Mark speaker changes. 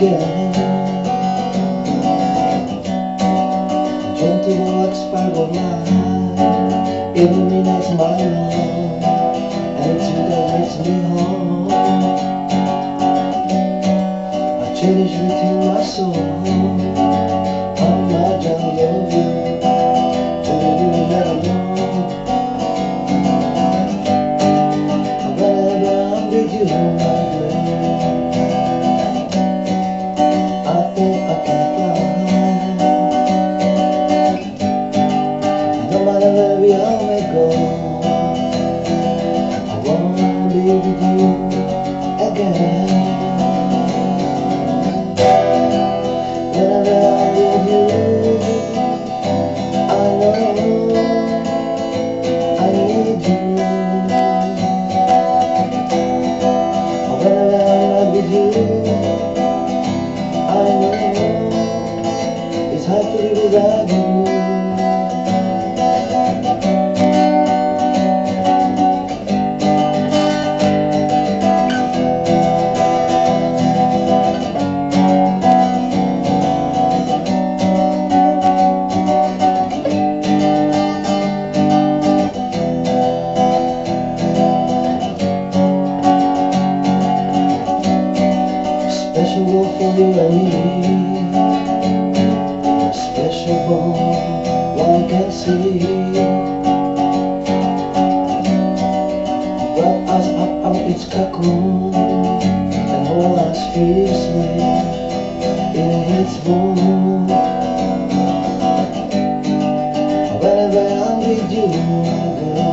Speaker 1: again Twenty bucks, five or nine It mean that's my love And it's you that makes me home I cherish you to my soul Thank you. long ago I wanna be with you again special girl for you and me. A special bond I can see. But as up out its cocoon, and all I see is in its womb. Whenever I'm with you, my girl.